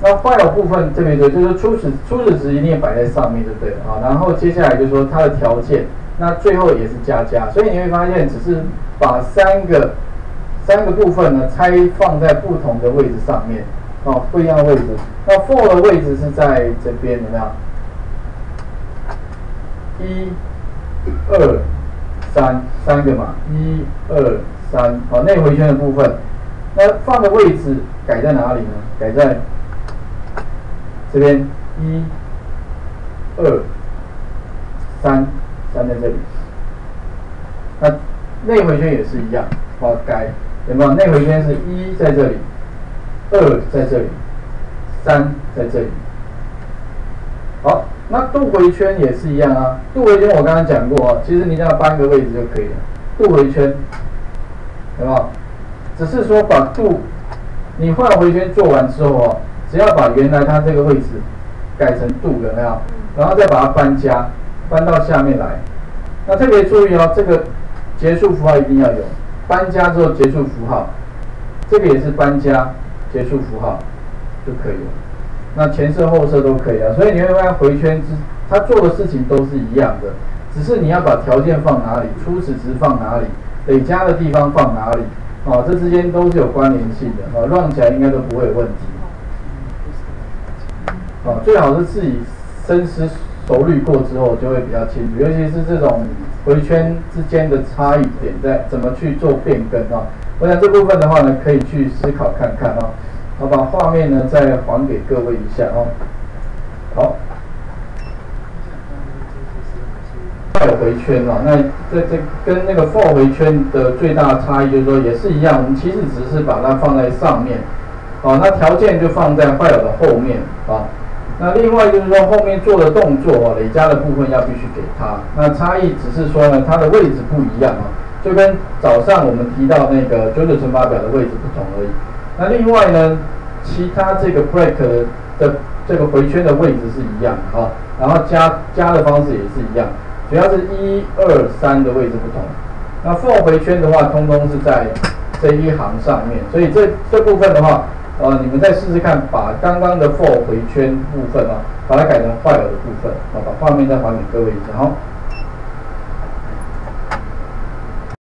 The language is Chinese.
那坏的部分这边就就是初始初始值一定摆在上面就对了啊。然后接下来就是说它的条件，那最后也是加加，所以你会发现只是把三个三个部分呢拆放在不同的位置上面哦，不一样的位置。那 for 的位置是在这边怎么样？一、二、三，三个嘛，一、二、三，好，内回圈的部分，那放的位置改在哪里呢？改在这边，一、二、三，三在这里。那内回圈也是一样，好，改有没有？内回圈是一在这里，二在这里，三在这里。好，那度回圈也是一样啊。度回圈我刚刚讲过啊，其实你只要搬个位置就可以了。度回圈，有没有？只是说把度，你换回圈做完之后哦，只要把原来它这个位置改成度，有没有？然后再把它搬家，搬到下面来。那特别注意哦，这个结束符号一定要有，搬家之后结束符号，这个也是搬家结束符号就可以了。那前设后设都可以啊，所以你会发现回圈之它做的事情都是一样的，只是你要把条件放哪里，初始值放哪里，累加的地方放哪里，哦，这之间都是有关联性的，哦，乱起来应该都不会有问题。哦，最好是自己深思熟虑过之后就会比较清楚，尤其是这种回圈之间的差异点在怎么去做变更啊？我想这部分的话呢，可以去思考看看啊。我把画面呢再还给各位一下哦。好，有回圈啊，那这这跟那个 for 回圈的最大差异就是说也是一样，我们其实只是把它放在上面，哦，那条件就放在 file 的后面啊。那另外就是说后面做的动作哦，累加的部分要必须给它。那差异只是说呢，它的位置不一样啊，就跟早上我们提到那个九九乘法表的位置不同而已。那另外呢，其他这个 break 的这个回圈的位置是一样的啊，然后加加的方式也是一样，主要是一二三的位置不同。那 for 回圈的话，通通是在这一行上面，所以这这部分的话，呃，你们再试试看，把刚刚的 for 回圈部分啊，把它改成坏了的部分，啊，把画面再还给各位一下，好。